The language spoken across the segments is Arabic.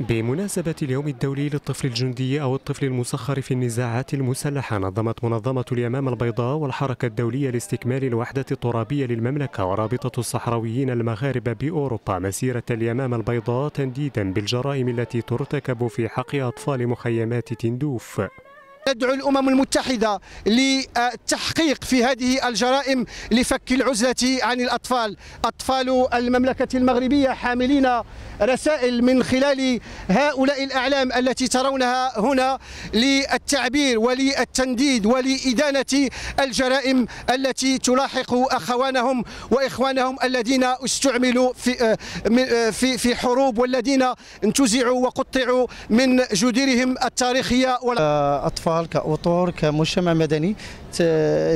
بمناسبة اليوم الدولي للطفل الجندي أو الطفل المسخر في النزاعات المسلحة نظمت منظمة اليمامة البيضاء والحركة الدولية لاستكمال الوحدة الترابية للمملكة ورابطة الصحراويين المغاربة بأوروبا مسيرة اليمامة البيضاء تنديدا بالجرائم التي ترتكب في حق أطفال مخيمات تندوف. ندعو الأمم المتحدة للتحقيق في هذه الجرائم لفك العزلة عن الأطفال. أطفال المملكة المغربية حاملين رسائل من خلال هؤلاء الأعلام التي ترونها هنا للتعبير وللتنديد ولإدانة الجرائم التي تلاحق أخوانهم وإخوانهم الذين استعملوا في في في حروب والذين انتزعوا وقطعوا من جديرهم التاريخية أطفال كأطور كمجتمع مدني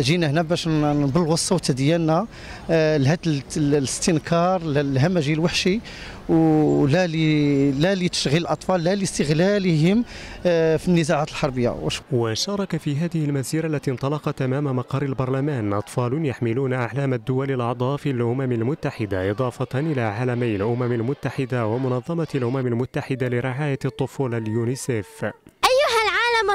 جينا هنا باش نبلغوا الصوت ديالنا آه، لهذا الاستنكار للهمجي الوحشي ولا لي لا لتشغيل الأطفال لا لاستغلالهم آه، في النزاعات الحربية. وشارك في هذه المسيرة التي انطلقت أمام مقر البرلمان أطفال يحملون اعلام الدول الأعضاء في الأمم المتحدة إضافة إلى علمي الأمم المتحدة ومنظمة الأمم المتحدة لرعاية الطفولة اليونيسيف.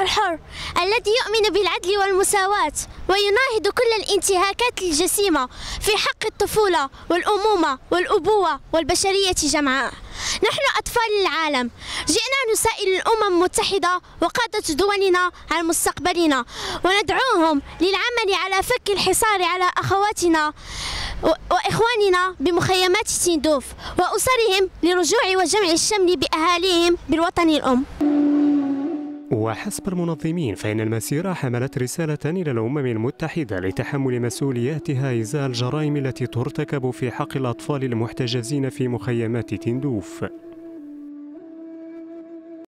الحر الذي يؤمن بالعدل والمساواة ويناهض كل الانتهاكات الجسيمة في حق الطفولة والأمومة والأبوة والبشرية جمعاء نحن أطفال العالم جئنا نسائل الأمم المتحدة وقادة دولنا عن مستقبلنا وندعوهم للعمل على فك الحصار على أخواتنا وإخواننا بمخيمات تندوف وأسرهم لرجوع وجمع الشمل بأهاليهم بالوطن الأم. وحسب المنظمين فإن المسيرة حملت رسالة إلى الأمم المتحدة لتحمل مسؤولياتها إزاء الجرائم التي ترتكب في حق الأطفال المحتجزين في مخيمات تندوف.